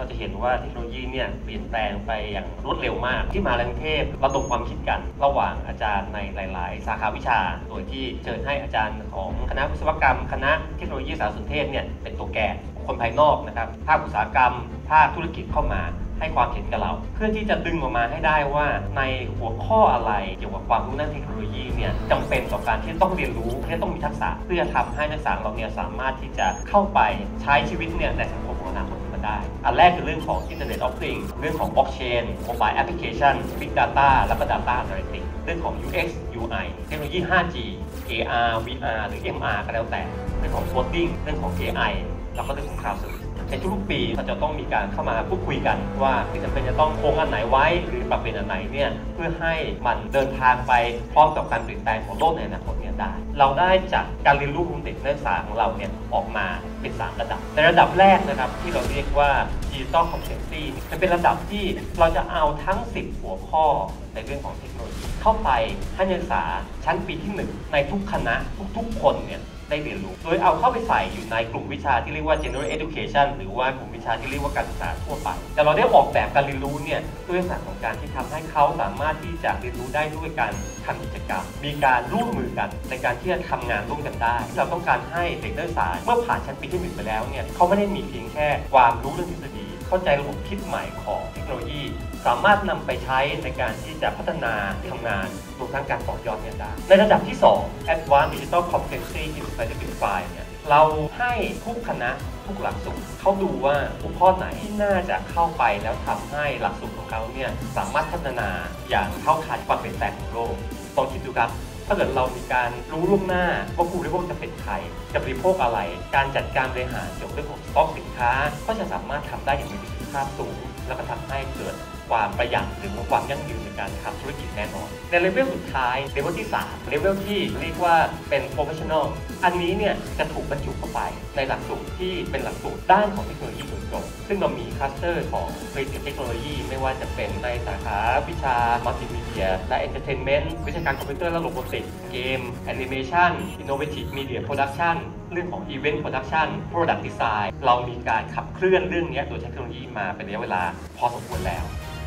เราจะเห็นว่าเทคโนโลยีเนี่ยเปลี่ยนแปลงไปอย่างรวดเร็วมาก ที่มหาลัยกรุงเทพระดมความคิดกันระหว่างอาจารย์ในหลาย ๆ สาขาวิชา โดยที่เชิญให้อาจารย์ของคณะวิศวกรรม คณะเทคโนโลยีสารสนเทศเนี่ยเป็นตัวแกนคนภายนอกนะครับภาคอุตสาหกรรมภาคธุรกิจเข้ามาให้ความเห็นกับเรา เพื่อที่จะดึงออกมาให้ได้ว่าในหัวข้ออะไรเกี่ยวกับความรู้ด้านเทคโนโลยีเนี่ยจำเป็นต่อการที่ต้องเรียนรู้ที่ต้องมีทักษะ เพื่อทำให้นักศึกษาเราเนี่ยสามารถที่จะเข้าไปใช้ชีวิตเนี่ยในสังคม ได้ อันแรกคือเรื่องของ Internet of Things เรื่องของ Blockchain Mobile Application Big Data แล้วก็ Data Analytics เรื่องของ UX UI เทคโนโลยี 5G AR VR หรือ MR ก็แล้วแต่ เรื่องของ Coding เรื่องของ AI แล้วก็เรื่องของ Cloud Service ในทุกๆปีเราจะต้องมีการเข้ามาพูดคุยกันว่าที่จำเป็นจะต้องคงอันไหนไว้หรือปรับเปลี่ยนอันไหนเนี่ยเพื่อให้มันเดินทางไปพร้อมกับการเปลี่ยนแปลงของโลกในอนาคตเนี่ยได้ เราได้จากการเรียนรู้ของเด็กนักศึกษาของเราเนี่ยออกมาเป็น3ระดับ ในระดับแรกนะครับที่เราเรียกว่า Digital Competency จะเป็นระดับที่เราจะเอาทั้ง 10 หัวข้อในเรื่องของเทคโนโลยีเข้าไปให้นักศึกษาชั้นปีที่ 1 ในทุกคณะทุกๆ คนเนี่ยได้เรียนรู้ โดยเอาเข้าไปใส่อยู่ในกลุ่มวิชาที่เรียกว่า general education หรือว่ากลุ่มวิชาที่เรียกว่าการศึกษาทั่วไป แต่เราได้ออกแบบการเรียนรู้เนี่ยด้วยลักษณะของการที่ทำให้เขาสามารถที่จะเรียนรู้ได้ด้วยการทำกิจกรรม มีการร่วมมือกันในการที่จะทำงานร่วมกันได้ เราต้องการให้เด็กนักศึกษาเมื่อผ่านชั้นปีที่หนึ่งไปแล้วเนี่ยเขาไม่ได้มีเพียงแค่ความรู้เรื่องทฤษฎี เข้าใจระบบคิดใหม่ของเทคโนโลยี สามารถนำไปใช้ในการที่จะพัฒนาทำงานรวมทั้งการต่อยอดเนี่ยได้ในระดับที่ 2 Advanced Digital Competency in Scientific Field เนี่ยเราให้ทุกคณะทุกหลักสูตรเขาดูว่าหัวข้อไหนที่น่าจะเข้าไปแล้วทำให้หลักสูตรของเขาเนี่ยสามารถพัฒนาอย่างเท่าทันความเปลี่ยนแปลงของโลกลองคิดดูครับ ถ้าเกิดเรามีการรู้ล่วงหน้าว่าผู้บริโภคจะเป็นใครจะบริโภคอะไร การจัดการบริหารเกี่ยวกับเรื่องของสต็อกสินค้า ก็จะสามารถทำได้อย่างมีประสิทธิภาพสูง แล้วก็ทำให้เกิด ความประหยัดหรือว่าความยั่งยืนในการทำธุรกิจแน่นอน ในเลเวลสุดท้ายเลเวลที่3เลเวลที่เรียกว่าเป็น professional อันนี้เนี่ยจะถูกบรรจุเข้าไปในหลักสูตรที่เป็นหลักสูตรด้านของเทคโนโลยีโดยตรงซึ่งเรามี cluster ของ Creative Technology ไม่ว่าจะเป็นในสาขาวิชามัลติมีเดียและ Entertainment วิชาการคอมพิวเตอร์และโรบอติกเกม Animation Innovative Media Production เรื่องของ Event Production Product Design เรามีการขับเคลื่อนเรื่องนี้โดยเทคโนโลยีมาเป็นระยะเวลาพอสมควรแล้ว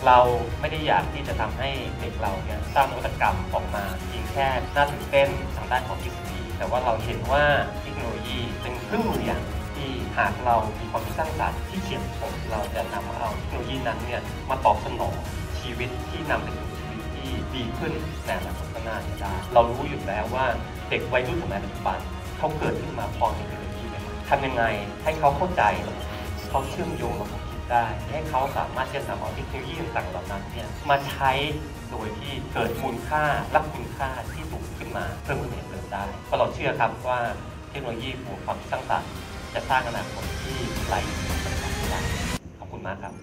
เราไม่ได้อยากที่จะทำให้เด็กเราเนี่ยสร้างนวัตกรรมออกมาเพียงแค่น่าตื่นเต้นทางด้านของทฤษฎีแต่ว่าเราเห็นว่าเทคโนโลยีเป็นเครื่องมืออย่างที่หากเรามีความคิดสร้างสรรค์ที่เฉียบคมเราจะนำเอาเทคโนโลยีนั้นเนี่ยมาตอบสนองชีวิตที่นำไปสู่ชีวิตที่ดีขึ้นในอนาคตข้างหน้าจะได้ เรารู้อยู่แล้วว่าเด็กวัยรุ่นสมัยปัจจุบันเขาเกิดขึ้นมาพร้อมเทคโนโลยีทำยังไงให้เขาเข้าใจเขาเชื่อมโยงระบบ ได้ให้เขาสามารถที่จะนำเอาเทคโนโลยีต่างๆเหล่านั้นเนี่ยมาใช้โดยที่เกิดมูลค่ารับคุณค่าที่สูงขึ้นมาเพิ่มขึ้นเติมได้เพราะเราเชื่อครับว่าเทคโนโลยีบวกความสร้างสรรค์จะสร้างอนาคตที่ไกลขอบคุณมากครับ